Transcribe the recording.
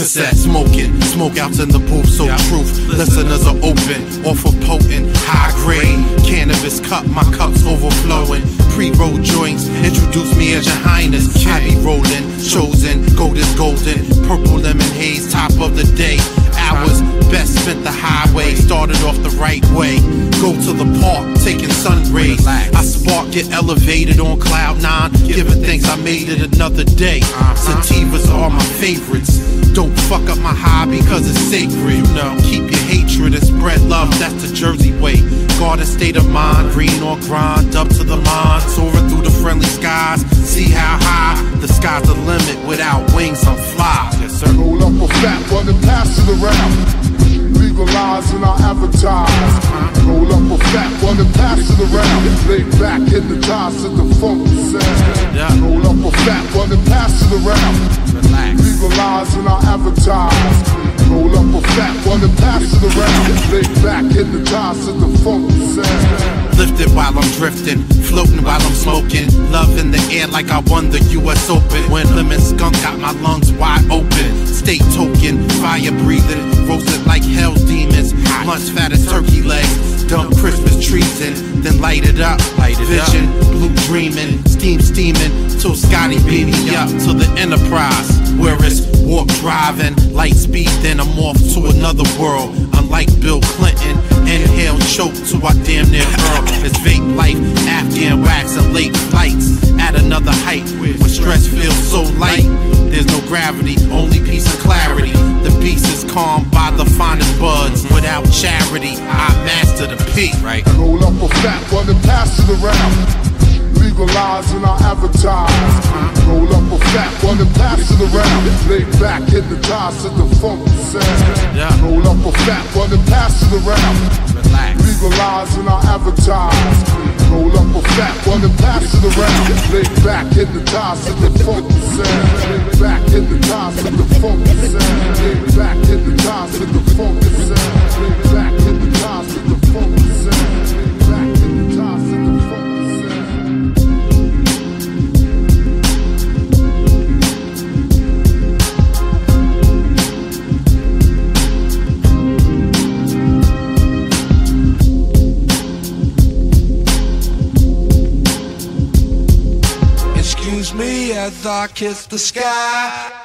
cassette smoking, smoke outs in the booth, so truth. Listeners are open, of potent, high grade cannabis cup, my cup's overflowing. Pre-roll joints, introduce me as your highness. I be rolling, chosen, gold is golden, purple lemon haze, top of the day. Hours best spent the highway, started off the right way. Go to the park, taking sun rays. I spark, get elevated on cloud nine, giving thanks I made it another day. Sativas are my favorites. Don't fuck up my hobby cause it's sacred. You know, keep your hatred and spread love, that's the Jersey way. Garden State of mind, green or grind, up to the line, soaring through the friendly skies. See how high the sky's the limit. Without wings, I'm fly. Yes, sir. Roll up a fat one and pass it around. Legalize and I advertise. Roll up a fat one and pass it around. Lay back, ties to the funky sound. Roll up a fat one and pass it around. Relax. Legalize and I advertise. Roll up a fat one and pass it around. Lay back, hit the ties to the funky sound. Lifted while I'm drifting, floating while I'm smoking. Love in the air like I won the US Open. When lemon skunk got my lungs wide open. State token, fire breathing, roasted like hell's demons. Lunch fat as turkey legs. Dump Christmas trees in, then light it up. Light it Vision, blue dreaming, steam steaming, till Scotty beam me up to the Enterprise. Where it's warp driving, light speed, then I'm off to another world. Unlike Bill Clinton, inhale, choke till I damn near hurl. It's vape life, Afghan wax and late flights. At another height, where stress feels so light. There's no gravity, only peace and clarity. The beast is calmed by the finest buds. Without charity, I master the peak. Right. Roll up a fat one and pass it around. Legalize and I advertise. Roll up a fat one and pass it around. Lay back, hit the ties to the funky sound. Roll up a fat one and pass it around. Relax. Legalize and I advertise. Roll up a fat one and pass it around. Lay back, hit the ties to the funky sound. Lay back, ties to the funky sound. Me as I kiss the sky.